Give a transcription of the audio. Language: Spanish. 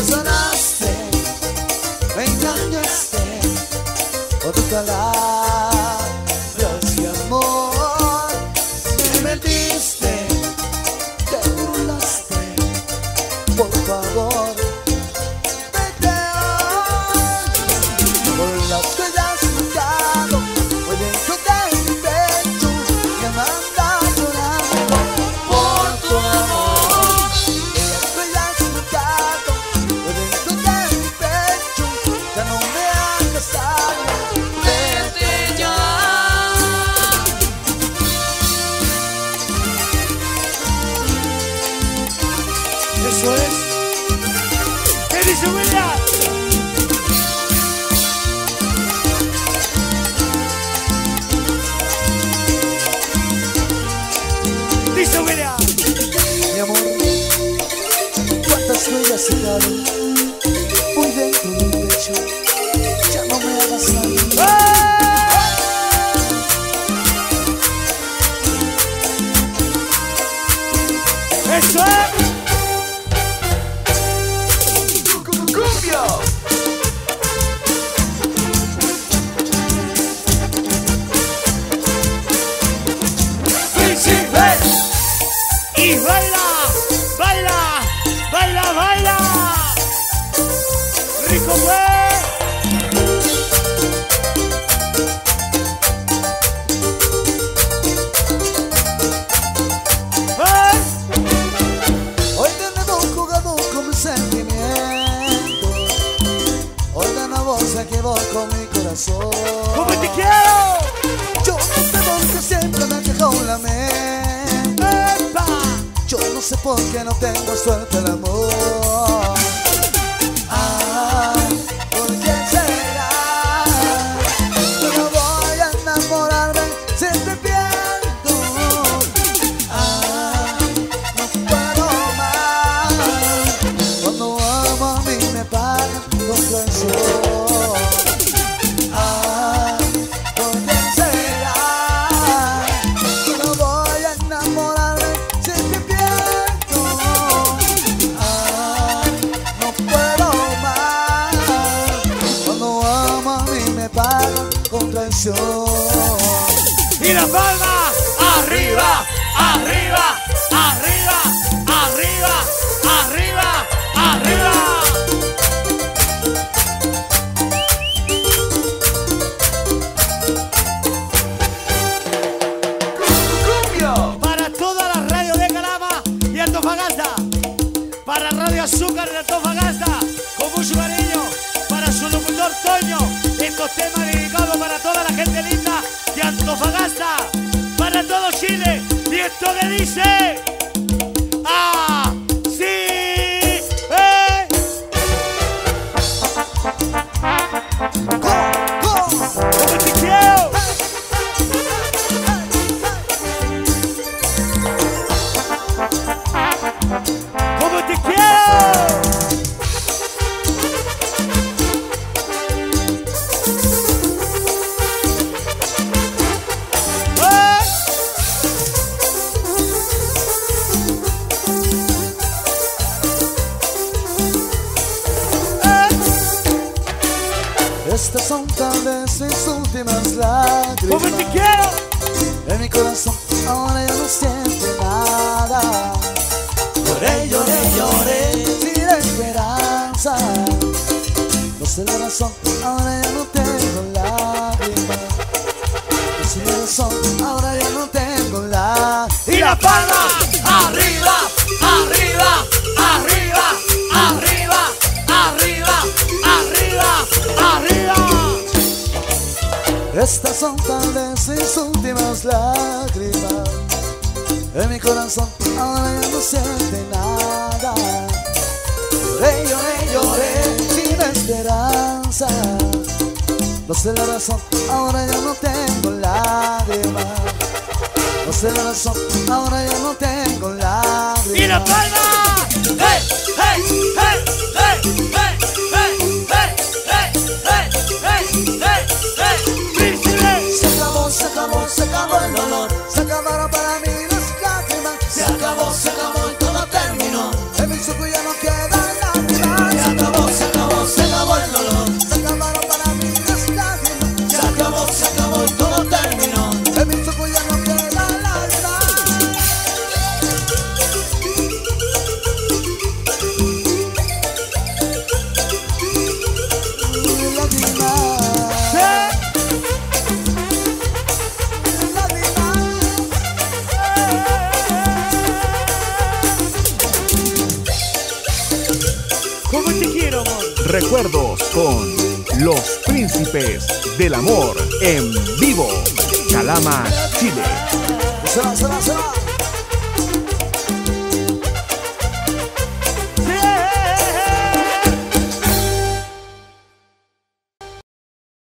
Me traicionaste Me engañaste Con tus palabras Rico. ¡Eh! Hoy nuevo he jugado con mis sentimientos. Hoy de nuevo se equivocó mi corazón. ¡Como te quiero! Yo no sé por qué siempre me dejó la mente. Yo no sé por qué no tengo suerte el amor. Y la palma arriba, arriba, arriba, arriba, arriba, arriba. Para toda la radio de Calama y Antofagasta. Para Radio Azúcar de Antofagasta. Con mucho cariño. Para su locutor Toño. Estos temas para toda la gente linda de Antofagasta. Para todo Chile. Y esto que dice. ¡Ah! Estas son tal vez mis últimas lágrimas. ¡Como te quiero! En mi corazón ahora ya no siente nada. Lloré, lloré, lloré sin esperanza. No sé la razón, ahora ya no tengo lágrimas. No sé la razón, ahora ya no tengo lágrimas. ¡Y la palma! Estas son tal vez mis últimas lágrimas. En mi corazón ahora ya no siente nada. Lloré, lloré, lloré sin esperanza. No sé la razón, ahora ya no tengo lágrimas. No sé la razón, ahora ya no tengo lágrimas. ¡Y la palma! ¡Hey! ¡Hey! ¡Hey! Recuerdos con Los Príncipes del Amor en vivo. Calama, Chile.